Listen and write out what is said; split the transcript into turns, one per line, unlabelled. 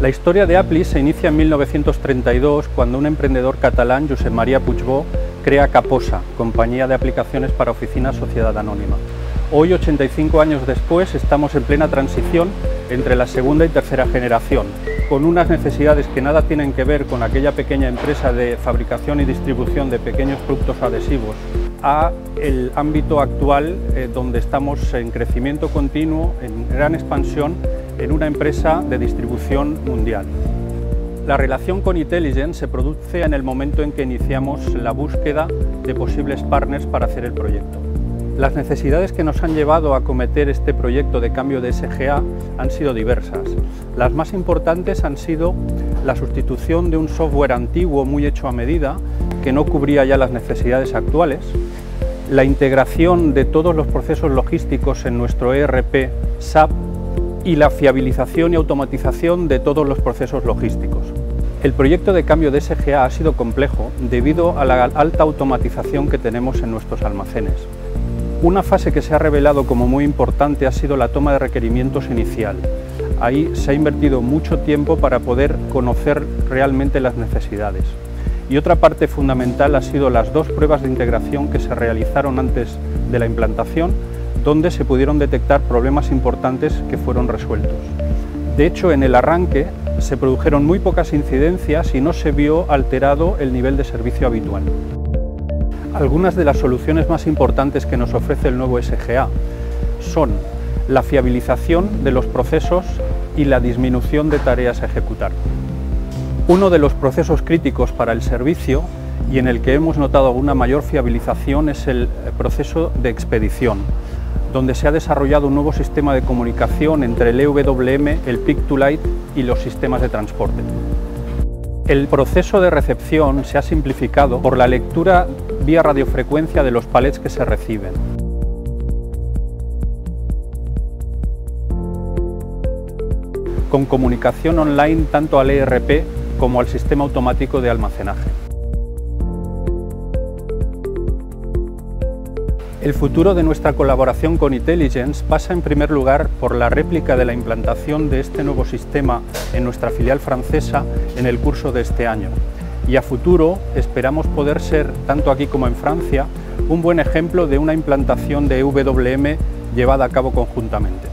La historia de Appli se inicia en 1932 cuando un emprendedor catalán, Josep María Puigbó, crea Caposa, compañía de aplicaciones para oficinas sociedad anónima. Hoy, 85 años después, estamos en plena transición entre la segunda y tercera generación, con unas necesidades que nada tienen que ver con aquella pequeña empresa de fabricación y distribución de pequeños productos adhesivos, a el ámbito actual eh, donde estamos en crecimiento continuo, en gran expansión en una empresa de distribución mundial. La relación con Intelligent se produce en el momento en que iniciamos la búsqueda de posibles partners para hacer el proyecto. Las necesidades que nos han llevado a acometer este proyecto de cambio de SGA han sido diversas. Las más importantes han sido la sustitución de un software antiguo muy hecho a medida que no cubría ya las necesidades actuales, la integración de todos los procesos logísticos en nuestro ERP SAP y la fiabilización y automatización de todos los procesos logísticos. El proyecto de cambio de SGA ha sido complejo debido a la alta automatización que tenemos en nuestros almacenes. Una fase que se ha revelado como muy importante ha sido la toma de requerimientos inicial. Ahí se ha invertido mucho tiempo para poder conocer realmente las necesidades. Y otra parte fundamental ha sido las dos pruebas de integración que se realizaron antes de la implantación donde se pudieron detectar problemas importantes que fueron resueltos. De hecho, en el arranque se produjeron muy pocas incidencias y no se vio alterado el nivel de servicio habitual. Algunas de las soluciones más importantes que nos ofrece el nuevo SGA son la fiabilización de los procesos y la disminución de tareas a ejecutar. Uno de los procesos críticos para el servicio y en el que hemos notado una mayor fiabilización es el proceso de expedición donde se ha desarrollado un nuevo sistema de comunicación entre el EWM, el Pick-to-Light y los sistemas de transporte. El proceso de recepción se ha simplificado por la lectura vía radiofrecuencia de los palets que se reciben. Con comunicación online tanto al ERP como al sistema automático de almacenaje. El futuro de nuestra colaboración con Intelligence pasa en primer lugar por la réplica de la implantación de este nuevo sistema en nuestra filial francesa en el curso de este año. Y a futuro esperamos poder ser, tanto aquí como en Francia, un buen ejemplo de una implantación de WM llevada a cabo conjuntamente.